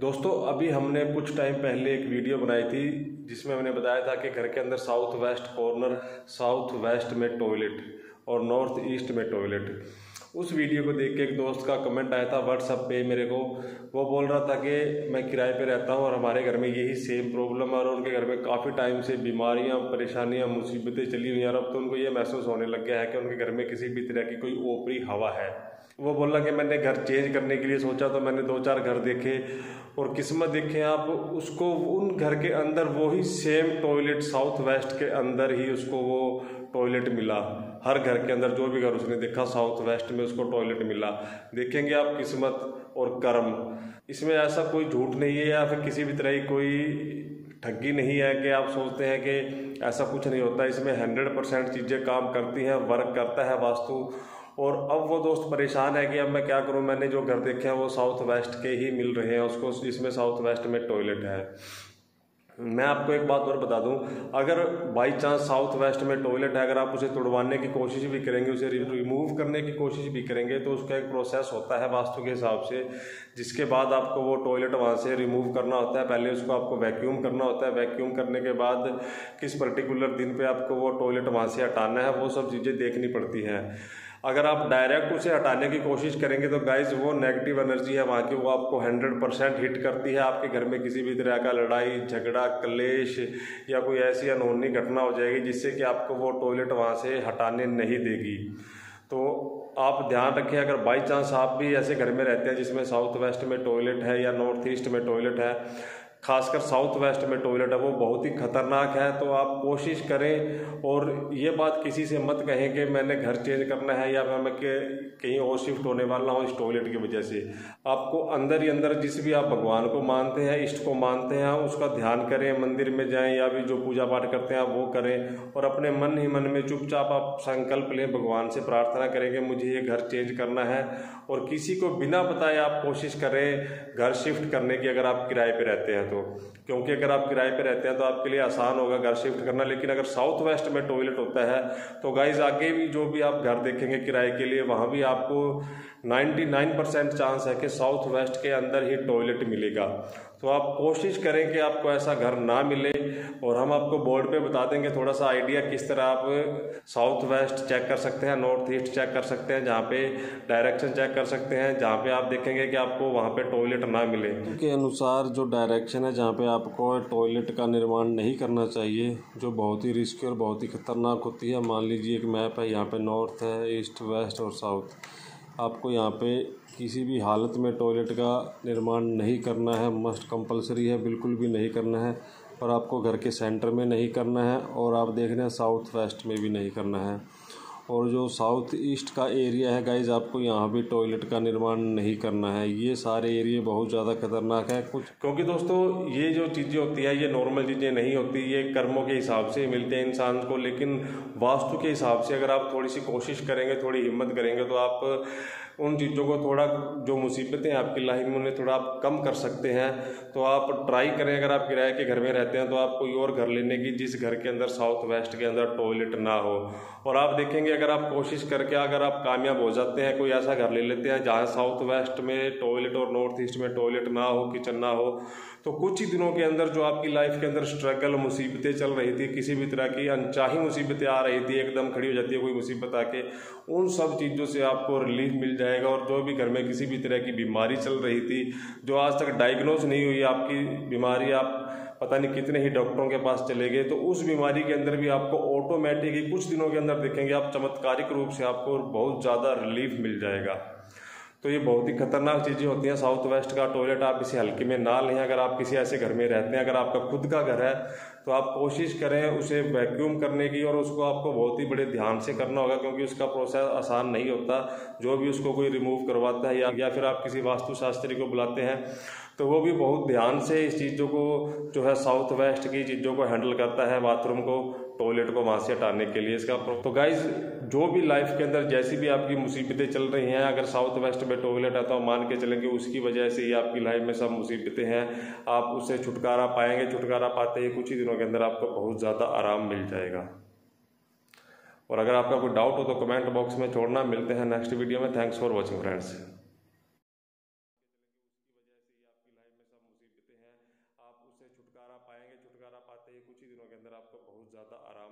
दोस्तों, अभी हमने कुछ टाइम पहले एक वीडियो बनाई थी, जिसमें हमने बताया था कि घर के अंदर south west corner, south west में टॉयलेट और नॉर्थ ईस्ट में टॉयलेट। उस वीडियो को देख के एक दोस्त का कमेंट आया था व्हाट्सअप पे मेरे को। वो बोल रहा था कि मैं किराए पे रहता हूँ और हमारे घर में यही सेम प्रॉब्लम है और उनके घर में काफ़ी टाइम से बीमारियाँ, परेशानियाँ, मुसीबतें चली हुई हैं और अब तो उनको ये महसूस होने लग गया है कि उनके घर में किसी भी तरह की कोई ओपरी हवा है। वो बोला कि मैंने घर चेंज करने के लिए सोचा तो मैंने दो चार घर देखे और किस्मत देखें आप, उसको उन घर के अंदर वही सेम टॉयलेट साउथ वेस्ट के अंदर ही उसको वो टॉयलेट मिला। हर घर के अंदर जो भी घर उसने देखा साउथ वेस्ट में उसको टॉयलेट मिला। देखेंगे आप किस्मत और कर्म। इसमें ऐसा कोई झूठ नहीं है या फिर किसी भी तरह की कोई ठगी नहीं है कि आप सोचते हैं कि ऐसा कुछ नहीं होता। इसमें हंड्रेड परसेंट चीज़ें काम करती हैं वर्क करता है वास्तु। और अब वो दोस्त परेशान है कि अब मैं क्या करूँ? मैंने जो घर देखे हैं वो साउथ वेस्ट के ही मिल रहे हैं। उसको इसमें साउथ वेस्ट में टॉयलेट है। मैं आपको एक बात और बता दूँ, अगर बाई चांस साउथ वेस्ट में टॉयलेट है, अगर आप उसे तोड़वाने की कोशिश भी करेंगे, उसे रिमूव करने की कोशिश भी करेंगे तो उसका एक प्रोसेस होता है वास्तु के हिसाब से, जिसके बाद आपको वो टॉयलेट वहाँ से रिमूव करना होता है। पहले उसको आपको वैक्यूम करना होता है। वैक्यूम करने के बाद किस पर्टिकुलर दिन पर आपको वो टॉयलेट वहाँ से हटाना है, वो सब चीज़ें देखनी पड़ती हैं। अगर आप डायरेक्ट उसे हटाने की कोशिश करेंगे तो गाइज़ वो नेगेटिव एनर्जी है वहाँ की, वो आपको हंड्रेड परसेंट हिट करती है। आपके घर में किसी भी तरह का लड़ाई, झगड़ा, क्लेश या कोई ऐसी अनहोनी घटना हो जाएगी जिससे कि आपको वो टॉयलेट वहाँ से हटाने नहीं देगी। तो आप ध्यान रखें, अगर बाई चांस आप भी ऐसे घर में रहते हैं जिसमें साउथ वेस्ट में टॉयलेट है या नॉर्थ ईस्ट में टॉयलेट है खासकर साउथ वेस्ट में टॉयलेट है, वो बहुत ही खतरनाक है तो आप कोशिश करें और ये बात किसी से मत कहें कि मैंने घर चेंज करना है या मैं कहीं और शिफ्ट होने वाला हूँ इस टॉयलेट की वजह से। आपको अंदर ही अंदर जिस भी आप भगवान को मानते हैं, इष्ट को मानते हैं, उसका ध्यान करें, मंदिर में जाएँ या भी जो पूजा पाठ करते हैं वो करें और अपने मन ही मन में चुपचाप आप संकल्प लें, भगवान से प्रार्थना करें कि मुझे ये घर चेंज करना है और किसी को बिना बताए आप कोशिश करें घर शिफ्ट करने की, अगर आप किराए पर रहते हैं तो। क्योंकि अगर आप किराए पे रहते हैं तो आपके लिए आसान होगा घर शिफ्ट करना, लेकिन अगर साउथ वेस्ट में टॉयलेट होता है तो गाइज़ आगे भी जो भी आप घर देखेंगे किराए के लिए, वहाँ भी आपको 99 परसेंट चांस है कि साउथ वेस्ट के अंदर ही टॉयलेट मिलेगा। तो आप कोशिश करें कि आपको ऐसा घर ना मिले और हम आपको बोर्ड पे बता देंगे थोड़ा सा आइडिया किस तरह आप साउथ वेस्ट चेक कर सकते हैं, नॉर्थ ईस्ट चेक कर सकते हैं, जहाँ पे डायरेक्शन चेक कर सकते हैं, जहाँ पे आप देखेंगे कि आपको वहाँ पे टॉयलेट ना मिले। के अनुसार जो डायरेक्शन है जहाँ पे आपको टॉयलेट का निर्माण नहीं करना चाहिए, जो बहुत ही रिस्की और बहुत ही खतरनाक होती है। मान लीजिए एक मैप है, यहाँ पे नॉर्थ है ईस्ट वेस्ट और साउथ आपको यहाँ पे किसी भी हालत में टॉयलेट का निर्माण नहीं करना है मस्ट कंपलसरी है, बिल्कुल भी नहीं करना है, और आपको घर के सेंटर में नहीं करना है, और आप देख रहे हैं साउथ वेस्ट में भी नहीं करना है। और जो साउथ ईस्ट का एरिया है गाइज़ आपको यहाँ भी टॉयलेट का निर्माण नहीं करना है। ये सारे एरिए बहुत ज़्यादा खतरनाक है। कुछ क्योंकि दोस्तों, ये जो चीज़ें होती है, ये नॉर्मल चीज़ें नहीं होती, ये कर्मों के हिसाब से मिलते हैं इंसान को। लेकिन वास्तु के हिसाब से अगर आप थोड़ी सी कोशिश करेंगे, थोड़ी हिम्मत करेंगे तो आप उन चीज़ों को थोड़ा जो मुसीबतें आपकी लाइफ में, उन्हें थोड़ा आप कम कर सकते हैं। तो आप ट्राई करें, अगर आप किराए के घर में रहते हैं तो आप कोई और घर लेने की, जिस घर के अंदर साउथ वेस्ट के अंदर टॉयलेट ना हो। और आप देखेंगे, अगर आप कोशिश करके, अगर आप कामयाब हो जाते हैं, कोई ऐसा घर ले लेते हैं, जहाँ साउथ वेस्ट में टॉयलेट और नॉर्थ ईस्ट में टॉयलेट ना हो, किचन ना हो तो कुछ ही दिनों के अंदर जो आपकी लाइफ के अंदर स्ट्रगल, मुसीबतें चल रही थी, किसी भी तरह की अनचाही मुसीबतें आ रही थी, एकदम खड़ी हो जाती है कोई मुसीबत आके, उन सब चीज़ों से आपको रिलीफ मिल जाएगा और जो भी घर में किसी भी तरह की बीमारी चल रही थी, जो आज तक डायग्नोज नहीं हुई आपकी बीमारी, आप पता नहीं कितने ही डॉक्टरों के पास चले गए तो उस बीमारी के अंदर भी आपको ऑटोमेटिक ही कुछ दिनों के अंदर देखेंगे आप चमत्कारिक रूप से आपको बहुत ज़्यादा रिलीफ मिल जाएगा। तो ये बहुत ही खतरनाक चीज़ें होती हैं। साउथ वेस्ट का टॉयलेट आप इसे हल्के में ना लें। अगर आप किसी ऐसे घर में रहते हैं अगर आपका खुद का घर है तो आप कोशिश करें उसे वैक्यूम करने की और उसको आपको बहुत ही बड़े ध्यान से करना होगा क्योंकि उसका प्रोसेस आसान नहीं होता। जो भी उसको कोई रिमूव करवाता है या, या फिर आप किसी वास्तुशास्त्री को बुलाते हैं तो वो भी बहुत ध्यान से इस चीज़ों को जो है साउथ वेस्ट की चीज़ों को हैंडल करता है बाथरूम को। टॉयलेट को वहाँ से हटाने के लिए इसका तो गाइज़ जो भी लाइफ के अंदर जैसी भी आपकी मुसीबतें चल रही हैं, अगर साउथ वेस्ट में टॉयलेट है तो मान के चलेंगे उसकी वजह से ही आपकी लाइफ में सब मुसीबतें हैं, आप उससे छुटकारा पाएँगे, छुटकारा पाते ही कुछ ही दिनों के अंदर आपको बहुत ज़्यादा आराम मिल जाएगा। और अगर आपका कोई डाउट हो तो कमेंट बॉक्स में छोड़ना, मिलते हैं नेक्स्ट वीडियो में थैंक्स फॉर वॉचिंग फ्रेंड्स से छुटकारा पाएँगे छुटकारा पाते ही कुछ ही दिनों के अंदर आपको बहुत ज़्यादा आराम मिल जाएगा